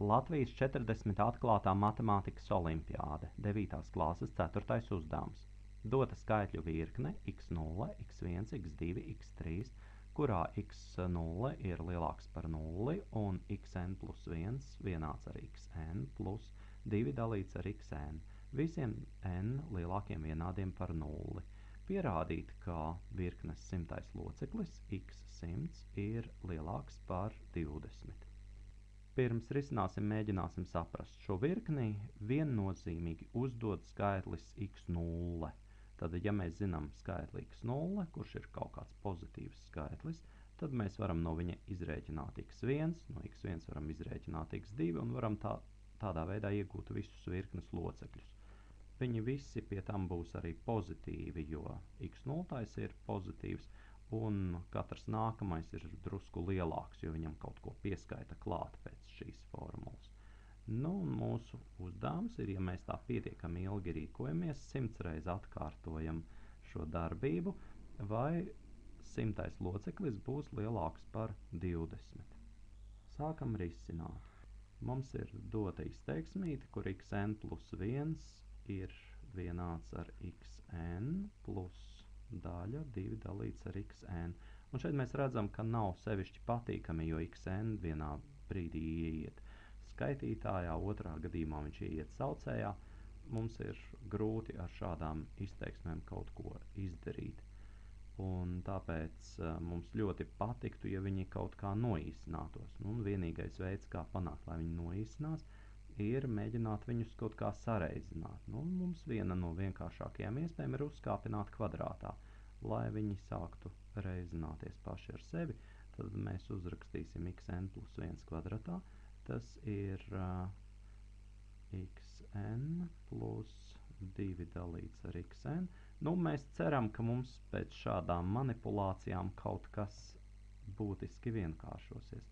Latvijas 40 atklātā matemātikas olimpiāde, 9. klases 4. uzdevums. Dota skaitļu virkne x0, x1, x2, x3, kurā x0 ir lielāks par 0 un xn plus 1 vienāds ar xn plus 2 dalīts ar xn. Visiem n lielākiem vienādiem par 0. Pierādīt, ka virknes simtais loceklis x100 ir lielāks par 20. Pirms risināsim, mēģināsim saprast šo virkni. Viennozīmīgi uzdod skaitlis x0. Tad, ja mēs zinām skaitli x0, kurš ir kaut kāds pozitīvs skaitlis, tad mēs varam no viņa izrēķināt x1, no x1 varam izrēķināt x2 un varam tā, tādā veidā iegūt visus virknes locekļus. Viņi visi pie tam būs arī pozitīvi, jo x0 ir pozitīvs, un katrs nākamais ir drusku lielāks, jo viņam kaut ko pieskaita klāt pēc šīs formulas. Nu, un mūsu uzdevums ir, ja mēs tā pietiekami ilgi rīkojamies, simts reiz atkārtojam šo darbību, vai simtais loceklis būs lielāks par 20. Sākam risināt. Mums ir dota izteiksmīte, kur xn plus 1 ir vienāds ar xn plus daļa 2 dalīts ar xn. Un šeit mēs redzam, ka nav sevišķi patīkami, jo xn vienā brīdī ieiet skaitītājā, otrā gadījumā viņš ieiet saucējā. Mums ir grūti ar šādām izteiksmēm kaut ko izdarīt. Un tāpēc uh, mums ļoti patiktu, ja viņi kaut kā noīsinātos. Nu, un vienīgais veids, kā panākt, lai viņi noīsinās, ir mēģināt viņus kaut kā sareizināt. Nu, mums viena no vienkāršākajām iespējām ir uzkāpināt kvadrātā. Lai viņi sāktu reizināties paši ar sevi, tad mēs uzrakstīsim xn plus 1 kvadratā. Tas ir uh, xn plus 2 dalīts ar xn. Nu, mēs ceram, ka mums pēc šādām manipulācijām kaut kas būtiski vienkāršosies.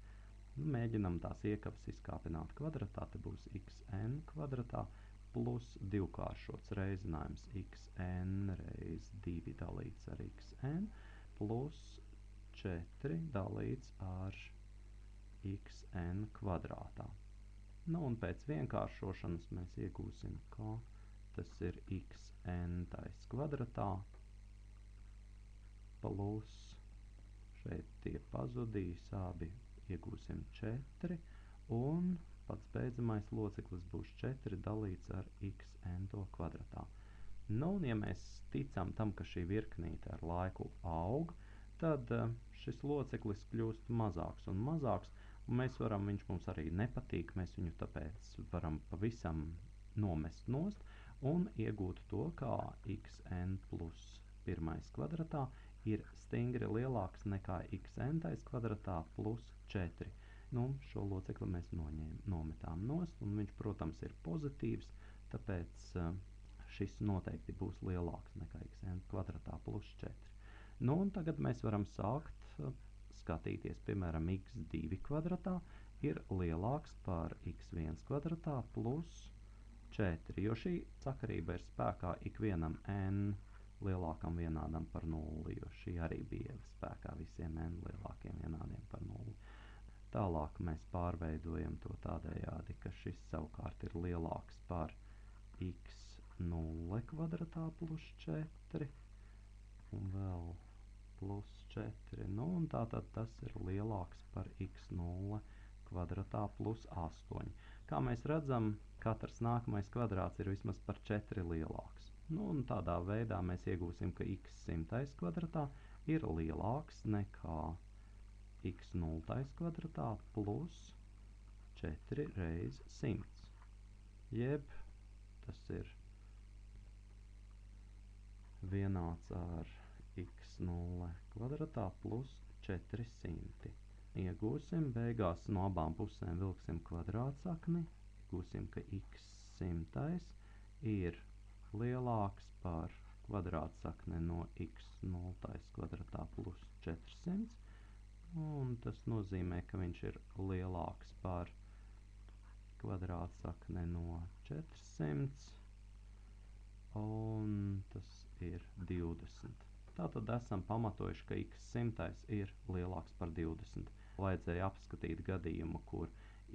Nu, mēģinam tās iekabas izkāpināt kvadratā, te būs xn kvadratā plus divkāršots reizinājums xn reiz 2 dalīts ar xn plus 4 dalīts ar xn kvadrātā. Nu, un pēc vienkāršošanas mēs iegūsim, ka tas ir xn tais kvadratā plus šeit tie pazudīs abi iegūsim 4, un pats beidzamais loceklis būs 4 dalīts ar xn to kvadratā. Nu, un ja mēs ticam tam, ka šī virknīte ar laiku aug, tad uh, šis loceklis kļūst mazāks un mazāks, un mēs varam, viņš mums arī nepatīk, mēs viņu tāpēc varam pavisam nomest nost un iegūt to, kā xn plus pirmais kvadratā ir stingri lielāks nekā xn kvadratā plus 4. Nu, šo locekli mēs noņēm, nometām nost, un viņš, protams, ir pozitīvs, tāpēc uh, šis noteikti būs lielāks nekā xn kvadratā plus 4. Nu, un tagad mēs varam sākt uh, skatīties, piemēram, x2 kvadratā ir lielāks par x1 kvadratā plus 4, jo šī sakarība ir spēkā ikvienam n lielākam vienādam par 0, jo šī arī bija spēkā visiem n lielākiem vienādiem par 0. Tālāk mēs pārveidojam to tādējādi, ka šis savukārt ir lielāks par x0 kvadratā plus 4 un vēl plus 4. Nu, un tātad tas ir lielāks par x0 kvadratā plus 8. Kā mēs redzam, katrs nākamais kvadrāts ir vismaz par 4 lielāks. Nu, un tādā veidā mēs iegūsim, ka x simtais kvadratā ir lielāks nekā x0 kvadratā plus 4 reiz 100, jeb tas ir vienāds ar x0 kvadratā plus 400. Iegūsim, beigās no abām pusēm vilksim kvadrātsakni, iegūsim, ka x simtais ir lielāks par kvadrātsakne no x0 kvadratā plus 400, un tas nozīmē, ka viņš ir lielāks par kvadrātsakne no 400, un tas ir 20. Tātad esam pamatojuši, ka x simtais ir lielāks par 20. Vajadzēja apskatīt gadījumu, kur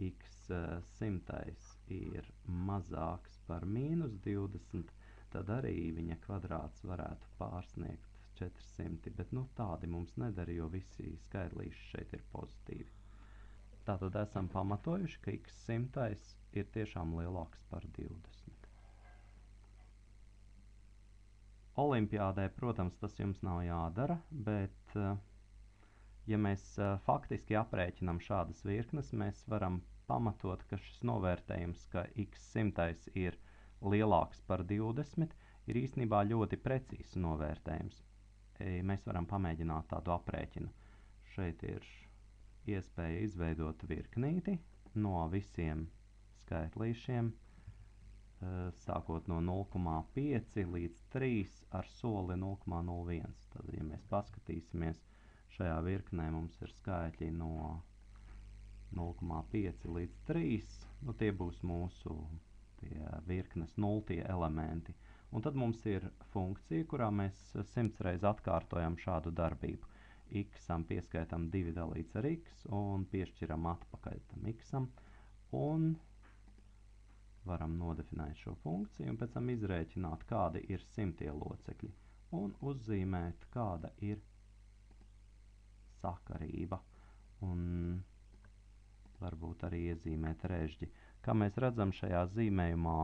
x simtais ir mazāks par mīnus 20, tad arī viņa kvadrāts varētu pārsniegt 400, bet nu, tādi mums nedara, jo visi skaidrlīši šeit ir pozitīvi. Tātad esam pamatojuši, ka x simtais ir tiešām lielāks par 20. Olimpiādē, protams, tas jums nav jādara, bet, ja mēs faktiski aprēķinam šādas virknes, mēs varam pamatot, ka šis novērtējums, ka x simtais ir lielāks par 20, ir īstenībā ļoti precīzs novērtējums. Mēs varam pamēģināt tādu aprēķinu. Šeit ir iespēja izveidot virknīti no visiem skaitlīšiem, sākot no 0,5 līdz 3 ar soli 0,01. Tad, ja mēs paskatīsimies, šajā virknē mums ir skaitļi no 0,5 līdz 3, nu tie būs mūsu tie virknes nultie elementi. Un tad mums ir funkcija, kurā mēs simts reiz atkārtojam šādu darbību. x pieskaitam 2 dalīts ar x un piešķiram atpakaļ tam x. Un varam nodefinēt šo funkciju un pēc tam izrēķināt, kādi ir simtie locekļi un uzzīmēt, kāda ir sakarība. Un varbūt arī iezīmēt režģi. Kā mēs redzam šajā zīmējumā,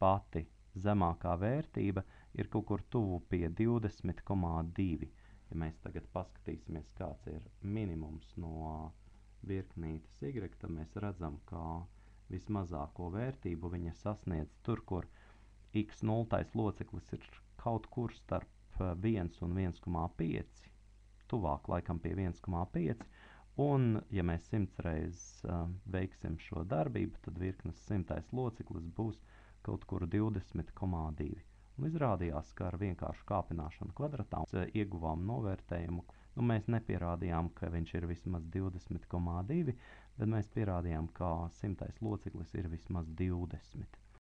pati zemākā vērtība ir kaut kur tuvu pie 20,2. Ja mēs tagad paskatīsimies, kāds ir minimums no virknītes y, tad mēs redzam, ka vismazāko vērtību viņa sasniedz tur, kur x0 loceklis ir kaut kur starp 1 un 1,5, tuvāk laikam pie 1,5, un ja mēs simts reizes uh, veiksim šo darbību, tad virknes simtais loceklis būs kaut kur 20,2. Un izrādījās, ka ar vienkāršu kāpināšanu kvadratā ieguvām novērtējumu. Nu, mēs nepierādījām, ka viņš ir vismaz 20,2, bet mēs pierādījām, ka simtais loceklis ir vismaz 20.